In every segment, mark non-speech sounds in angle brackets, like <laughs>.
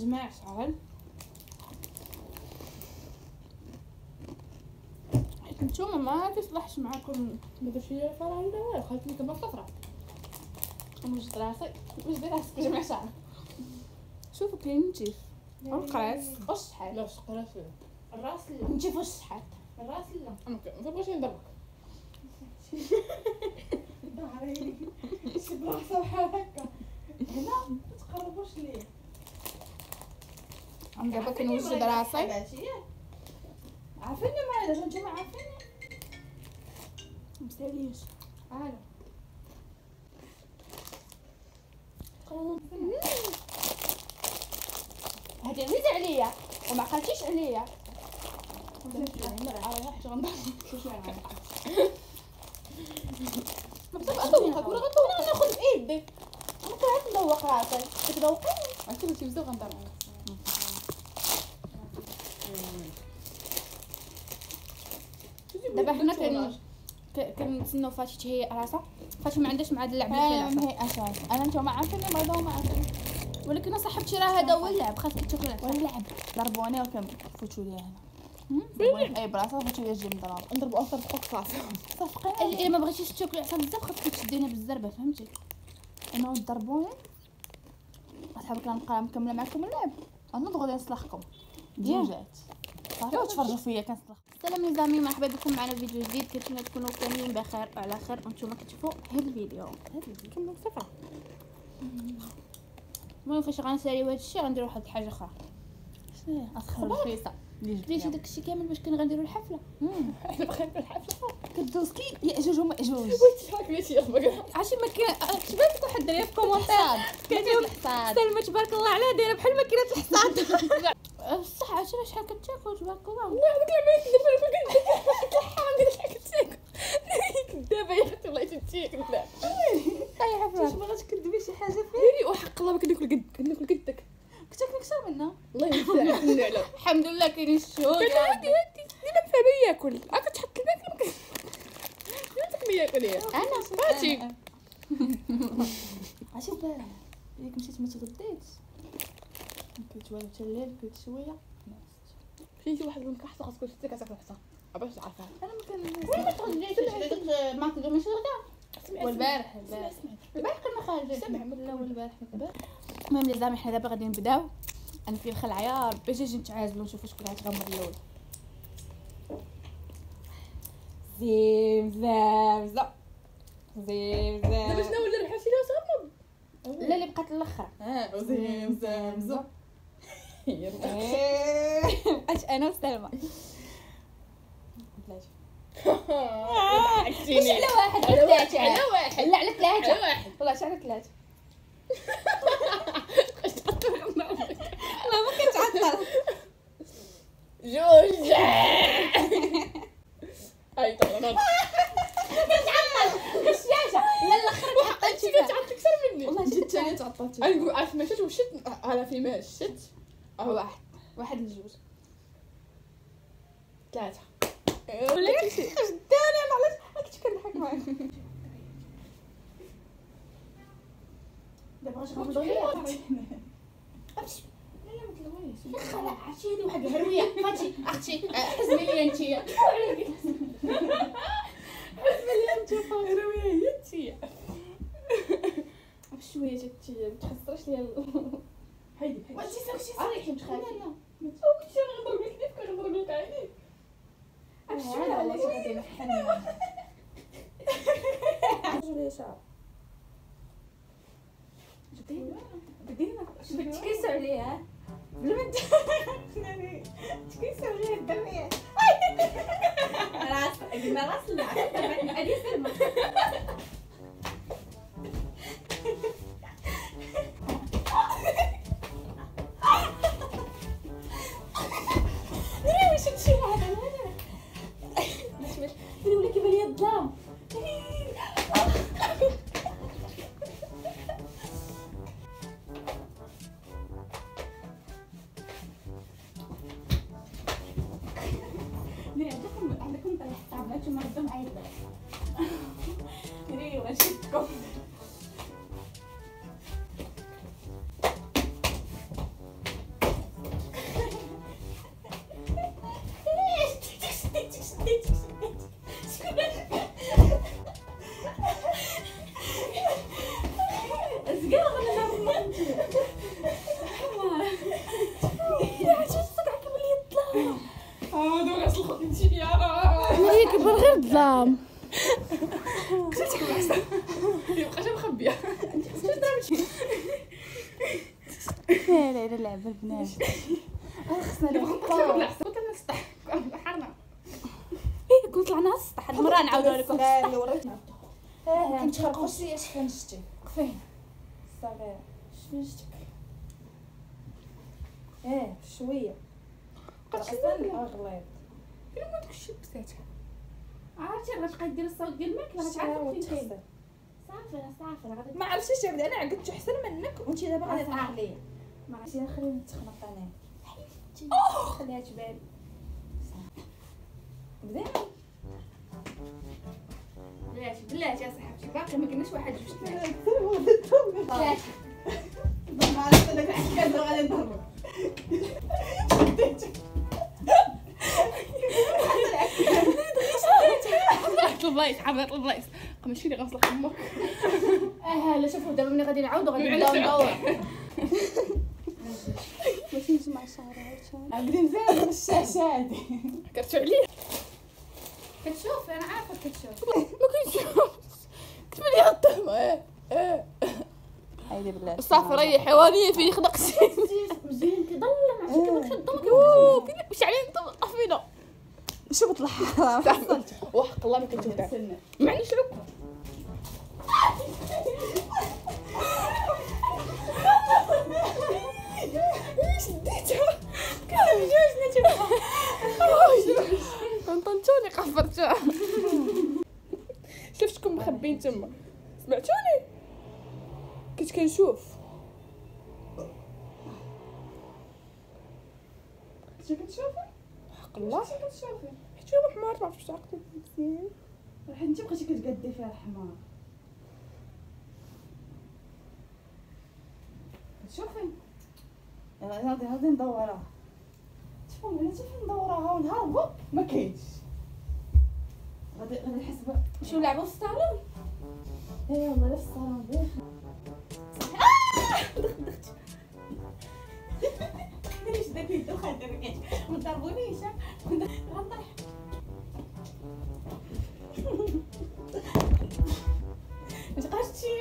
جماعة انتوما ما تصلحش معاكم هذا شي فرع ولا والو خليتني كما صفرة وجد راسي وجد راسك جماعة شعر شوفوا كاين نجيف والقراص واش شحال لا شقرا فيه الراس لا نجيف واش شحال الراس لا أنا ما بغيتش نضربك ظهري شي بلاصه بحال هكا هنا ما تقربوش ليا أنا دابا كنوجد راسي عارفيني ما علاش نتوما عارفيني مساليش عارف هادي عزيزة عليا وما عقلتيش عليا <laughs> بصح ادوقك ولا غندوق أنا ناخذ بايدي أنا كنعرف ندوق راسي تدوقي عرفتي قلتي بزاف غندار دابا حنا كن كنتسناو فاتي تهيئ راسها فاتي ما عندهاش مع هاد اللعب اللي فيها هي أساس أنا نتوما عارفيني برضه ما عارفين ولكن صاحبتي راه هذا هو اللعب. خاصك تاكل ونلعب ضربوني وكم فوتوا لي هنا. اي بلاصه فوتوا لي الجيم ضرب نضربو أكثر فوق صافي صافقين الا ما بغيتيش تاكل عصا بزاف خاصك تشدينا بالزربة فهمتي؟ أنا ضربوني اصحابي كنبقى مكملة معكم اللعب. أنا دغيا نصلحكم ياه. جات صافي وتفرجوا فيا كنصلح السلام زامي مرحبا بكم معنا فيديو جديد. كنتمنى تكونوا كاملين بخير وعلى خير. وأنتم كتشوفوا هذا الفيديو. هذا الفيديو. كمل صفر المهم فاش غنساليو هذا الشيء غنديروا واحد الحاجة أخرى. شنو اسخر رخيصه ليش داك الشيء كامل باش كنا غنديروا الحفلة؟ <laughs> إحنا بخير <laughs> في الحفلة. كدوز كي؟ ياجوج وماجوج بغيتي شحال بغيتي يا بقى عرفتي <laughs> ما كاين شبات واحد دري في كومونتير كتقول الحصاد سلمى تبارك الله عليها؟ دايرة بحال ماكينة الحصاد بصح عرفتي شحال كتاكل تبارك الله. واحد كلمه كذب الحرام قال شحال كتاكل كذابه يا أختي الله يتنتي كذاب اي حفله واش باغا تكذبي شي حاجة فيه ويلي وحق الله ما كناكل قد كناكل قدك كنت تاكل أكثر منها الله ينفعك النعلة الحمد لله كاينين الشهود هادي هادي ديما فهمي ياكل هاكا تحط الماكله ديما تكمل ياكل يا أنا فاتي عرفتي البارح ياك مشيت ما تغديت كنت وأنا حتى الليل كنت شوية واحد المكحصه خاصك تشتي كتاكل حصه باش تعرفها أنا ما كان وين ما تغديتيش ما تغديتيش غدا والبارح البارح. البارح كنا خارجين. سمع. لا والبارح المهم لي زعما حنا دابا غادي نبداو. أنا في الخلعة باش نجي نتعازلوا نشوفوا شكون غتغمر الأول زيم زام زم زيم دابا شنو ولا ربحتي لها صغمض لا اللي بقات الآخر ها زيم زام زم اش أنا وسلمى مش على واحد على واحد على واحد لا على ثلاثة على واحد والله على ثلاثة لا ما كنتعطل جوج هاي طلعت الشاشة لا الآخر انت تعطي أكثر مني والله جيت جبت ثاني تعطلتي أنا نقول عارف ما شت وشت على في ما شت واحد. واحد لجوج ثلاثة ولا خداني أنا علاش كنت كنضحك معاك. دابا غنبداو ليا امشي لا لا ما تلويش خلا عرفتي هذه واحد الهروية. فاتي أختي حزمي لي أنت. <laughs> حزمي لي أنت. روية هي انتي بشويه جات تحسرش لي هيدي وانت ساكتي صريحي متخافي لا كنت أنا غنضرب لك كيف كنضرب لك عيني هذا علاش غادي نحن لي شعر بدينا تكيسوا عليها بلا ما تكيسوا عليها الدمية راس قلنا راس لا هذه سلمى ولا كيبان لي الظلام دري عندكم عندكم طريقة تعبات وما معايا البارح يبقى مخبيه لا لا لا لعب البنات خصنا نبقى قلت لنا السطح حرنا إيه كنت طلعنا السطح هاد المرة لكم اللي وريتنا آه كنت خاطر شوية. شفان شتي فين صغير شفنشتك إيه شوية قلت أصلا اغلب فين عرفتي غتبقى دير الصوت ديال الماكله غتعرف فين كاين صافي راه صافي راه غادي ما عرفتش اش أنا عقدت احسن منك وانت دابا غادي ليا ما عرفتي خليني نتخنق أنا. خليها تبان. بدينا. بلاتي بلاتي يا صاحبتي. باقي ما قلناش واحد جوج ثلاثة بلاتي <laughs> <laughs> ما عرفت داك الحكاية غادي نضربو <laughs> البلايص حضرت البلايص ماشي اللي غنصلح أمك آه لا شوفوا دابا ملي غادي نعاودو غادي نبداو <laughs> ندور. ماشي نجمع شعرها عاقدين فين الشاشة هادي. كرتو عليه كتشوف أنا عارفة كتشوف. ما كنشوفش. كتب لي الطهمه إيه إيه هايدي بالله. صافي ريح حيوانية فين خدقتي <laughs> مزيان كيضلم عرفتي كيما كتضلم يوه فين واش علينا انت فينا شو بطلع الله ما كنشوف داك كتقدي فيها الحمار؟ شوفي. غادي غادي ندورها. شوفي أنا فين ندورها. ونهربوا ما كاينش. غادي غادي نحسب شو لعبوا في الصالون؟ إيه والله لا في الصالون ديال ليش داك يدو خاطر ما ضربونيش <laughs> غنطيح.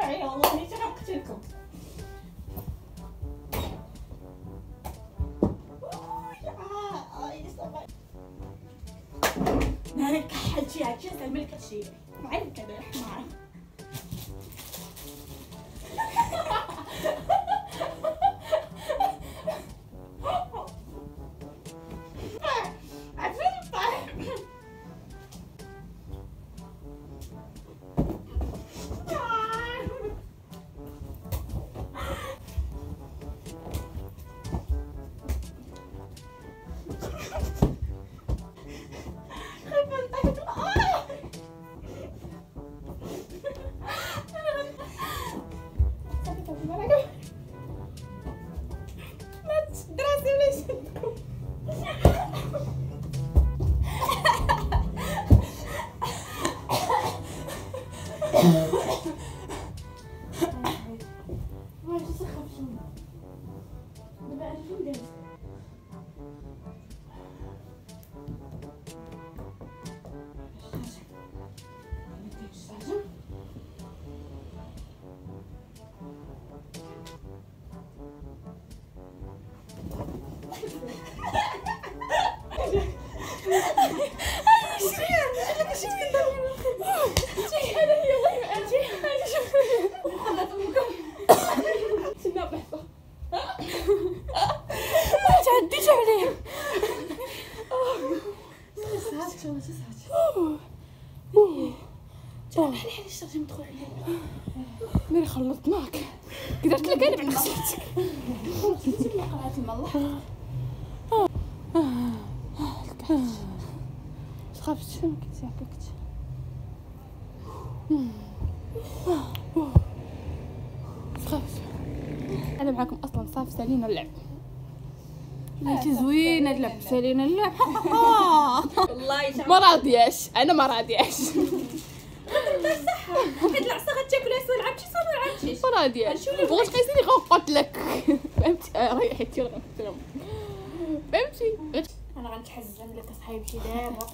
عليا والله نيت غنقتلكم نارك كحلتي هادشي زعما كتشي معلم كذا حمار دابا ملي خلطناك قدرت لك أنا بعد خسرتك قرعه الماء الله خافت ما كنت هكاك خافت أنا معاكم أصلا صافي سالينا اللعب. انت زوينة اللعب سالينا اللعب. <laughs> ما راضياش أنا ما راضياش حيت <laughs> العصا غتاكلها سوا لعبتي سوا ما لعبتيش ما راضياش بغيت قيسيني غنقتلك <laughs> فهمتي؟ ريحتي غنقتلهم فهمتي؟ أنا غنتحزن لك اصحابتي دابا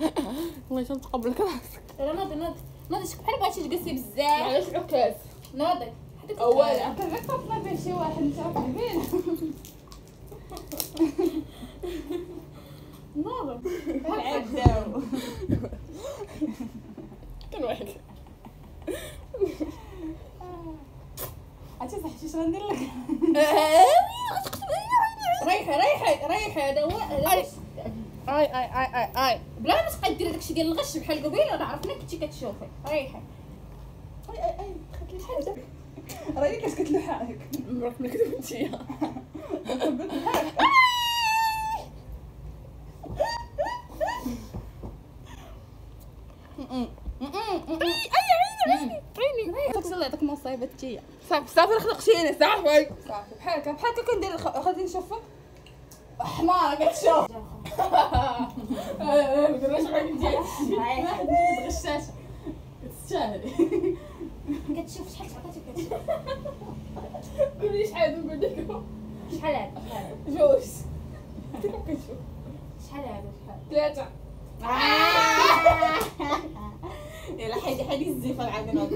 <laughs> الله يشوف تقبلك راسك لا نوضي نوضي نوضي شكون بحال بغيتي تجلسي بزاف. علاش عكاز. حدك أولا. بين شي واحد بين نوضي عداو كان واحد. عرفتي صح شي غندير لك؟ ريحي ريحي ريحي هذا هو أي أي أي أي أي بلا ما تبقى ديري داكشي ديال الغش بحال قبيلة أنا عرفنا كنتي كتشوفي. ريحي أي أي أي. دخلت لي حاجة <laughs> راهي كاش كتلوحك راك ما كتبتي داكشي الله يعطيك مصايبه تي صافي صافي خلقتيني صافي. صافي بحال هكا بحال هكا كندير غادي نشوفك حماره كتشوف درناش معاك انت هادشي غشاشه تستاهلي. كتشوف شحال تعطيتك كتشوف قولي شحال نقول لكم. شحال هذا جوج. كنشوف شحال هذا شحال ثلاثة. <laughs> يلا حيدي حيدي الزيفه العاد نعاود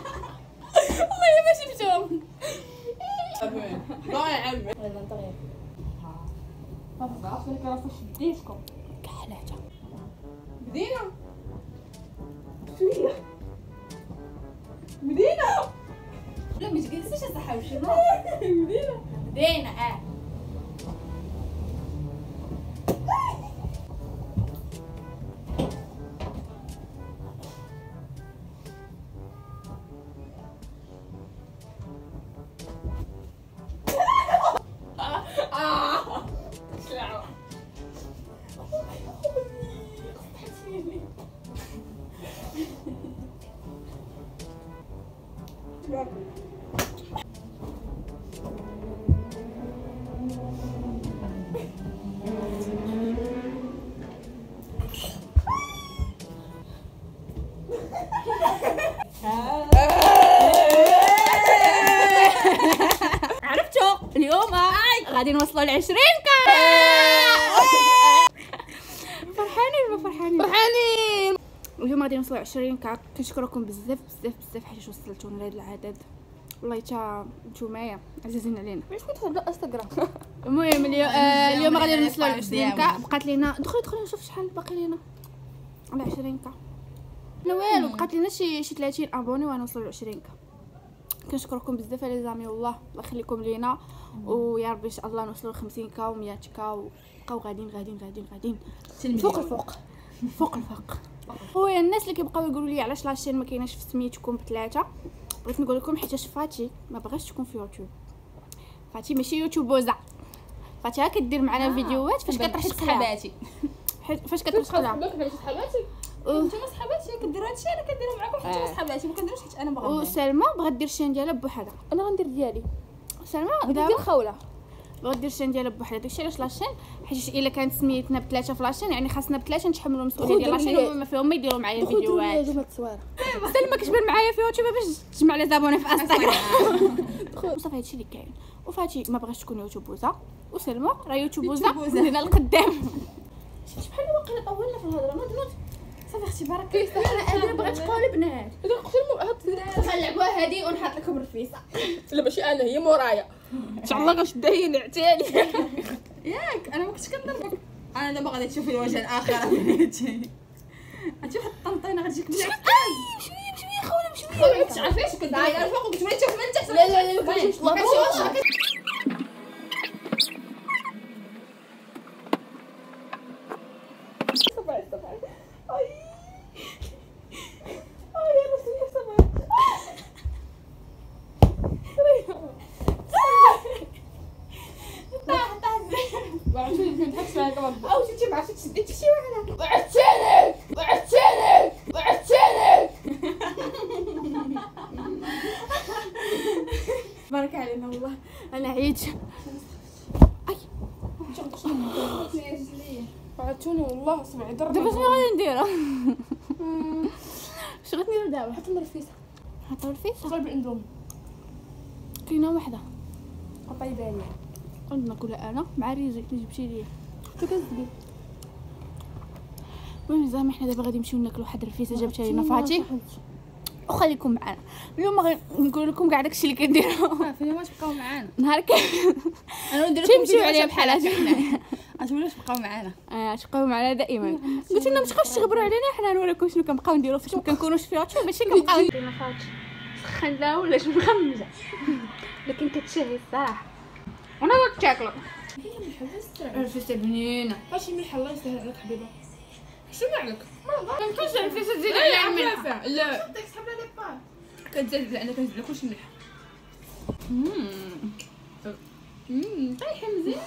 والله ما شفتهم ضايع عمي يلا نطغي عرفت لك راه فاش بديتكم كحلاجة بدينا شوية بدينا لا ما. تجلسيش اصحى وشي بدينا بدينا آه. عرفتوا؟ اليوم غادي نوصلوا ل 20 كا فرحانين فرحانين. فرحانين. اليوم غادي نوصلوا 20 كا كنشكركم بزاف بزاف بزاف حيت وصلتونا لهذا العدد. والله تا نتوما عزيزين علينا. علاش كنت تهضر الانستغرام؟ المهم اليوم آه اليوم غادي نوصلوا ل غادي 20 كا بقات لينا دخلي دخلي نشوف شحال باقي لينا. على 20 كا لا والو بقات لينا شي شي 30 أبوني ونوصلوا ل 20 كا. كنشكركم بزاف les amis والله الله يخليكم لينا. ويا ربي إن شاء الله نوصلوا ل 50 K و100 K وبقاو غاديين غاديين غاديين غاديين. فوق الفوق. فوق الفوق. <laughs> خويا الناس اللي كيبقاو يقولوا لي علاش la chaîne ما كايناش في سميتكم بثلاثه بغيت نقول لكم حيتاش فاتي ما بغاش تكون في يوتيوب. فاتي ماشي يوتيوبوزا فاتي كدير معنا فيديوهات فاش كطرح صحاباتي. حيت- فاش كطرح صحاباتي نتوما صحاباتي كديروا هادشي أنا كنديرو معاكم حيت آه. صحاباتي ما كنديروش حيت أنا بغا وسلمى بغات دير ال chaîne ديالها بوحدها. أنا غندير ديالي. سلمى ندير خولة بغات دير ال chaîne ديالها بوحدها. داكشي علاش la chaîne حيت إلا كانت سميتنا بثلاثه في la chaîne يعني خاصنا بثلاثه نتحملوا المسؤولية ديال la chaîne خذوا وما فيهم ما يديروا معايا فيديوهات. <laughs> سلمى كتبان معايا في يوتيوب باش تجمع les abonnés في إنستغرام. <laughs> <laughs> وصافي هادشي اللي كاين. وفاتي ما بغاش تكون يوتيوبوزا وسلمى راه يوتيوبوزا. زينا القدام شفت بحال واقيلا طولنا في الهضرة. نوض صافي أختي بارك كيستاهل أنا بغيت تقول البنات إذا قلت لهم نلعبوها هادي ونحط لكم الرفيسه لا ماشي أنا هي مورايا. إن شاء الله غنشدها هي اللي عتالي ياك أنا ما كنتش كنضربك أنا دابا غادي تشوفي الوجه الآخر. <laughs> بناتي غتشوفي واحد الطنطينة غتجيك بشويه بشويه بشويه خوله بشويه ما كنتش عارفاش كنت دايره الفوق وكنت بغيت تشوف من تحت لا لا لا ما كنتش الله تحس فيها كمان أو عرفتش شديتي شي واحدة بعتلك بعتلك بعتلك بارك علينا والله أنا عييت بعتوني والله سبع درجة دابا شنو غادي نديرو شنو غنديرو دابا حط لنا الرفيسة حطوا الفيسه صايب الاندومي كاينة وحده طيبه لي قلت ناكلها أنا مع ريزي اللي جبتي ليا. كتزبي المهم زعما حنا دابا غادي نمشيو ناكلو واحد الرفيسة جابتها لينا فاتي وخليكم معنا اليوم غادي نقول لكم كاع داكشي اللي كنديرو. فين ما تبقاو معانا. نهار كامل. أنا ندير تمشيو عليها بحال هكا. غتولوا تبقاو معانا. آه، تبقاو معنا دائما. قلت لنا ما تبقاوش تغبروا علينا حنا نوريكم شنو كنبقاو نديرو. فاش ما كنكونوش فيها شوف ماشي كنبقاو. سخنتها ولا شنو مخمجه لكن كتشهي الصراحه أنا ما بس الفيسه بنينه ماشي ملحه الله يسهل عليك حبيبة. شنو عليك ما يمكنش الفيسه تزيد عليها الملح لا. لي كتزاد لا أنا كنزيد لها كلشي ملح. امم طايحه مزيان.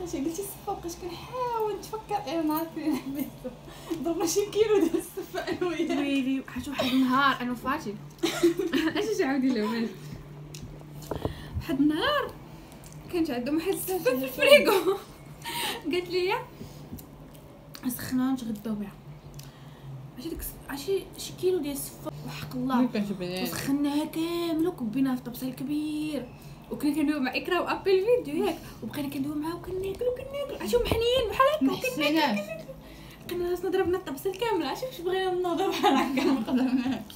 قلتي قلتي الصفا بقيت كنحاول نتفكر أنا نهار فين حبيتو ضربنا شي كيلو ديال السفة أنا وياه ويلي حيت واحد النهار أنا وفاتي. اش تعاودي واحد النهار كانت عندهم واحد <laughs> السفة في الفريكو قالت لي سخنا نتغداو بها. عرفتي ديك عرفتي شي كيلو ديال السفة وحق الله. وسخناها كاملة وكبيناها في طبسيل كبير وكنا كندويو مع إكرام appel vidéo ياك. وبقينا كندويو معاها وكناكل وكناكل عرفتي محنيين بحال هكا وكناكل كنا راسنا ضربنا الطبسيل كامل عرفتي واش بغينا نوضو بحال هكا؟ ما قدرناش.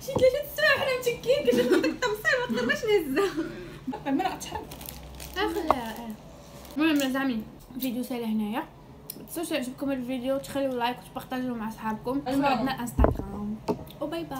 شي ثلاثة الساعة حنا متكين كنشوفو داك الطبسيل ما قدرناش نهزها. ما غتحرك اخذها المهم les amis الفيديو سالي هنايا ما تنسوش يعجبكم الفيديو تخليو like وتبارطاجيوه مع صحابكم عندنا انستغرام و bye bye